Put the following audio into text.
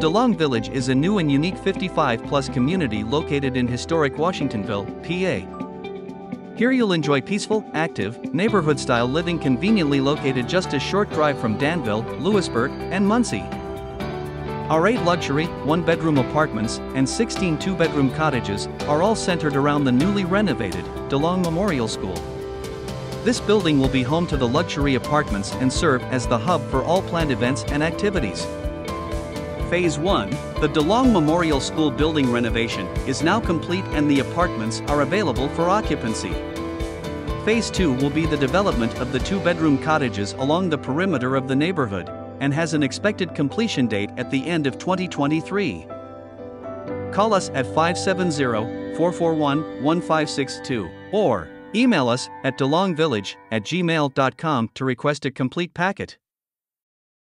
DeLong Village is a new and unique 55 plus community located in historic Washingtonville, PA. Here you'll enjoy peaceful, active, neighborhood style living conveniently located just a short drive from Danville, Lewisburg, and Muncy. Our 8 luxury, 1 bedroom apartments, and 16 2 bedroom cottages are all centered around the newly renovated DeLong Memorial School. This building will be home to the luxury apartments and serve as the hub for all planned events and activities. Phase 1, the DeLong Memorial School building renovation, is now complete and the apartments are available for occupancy. Phase 2 will be the development of the two bedroom cottages along the perimeter of the neighborhood and has an expected completion date at the end of 2023. Call us at 570 441 1562 or email us at delongvillage at gmail.com to request a complete packet.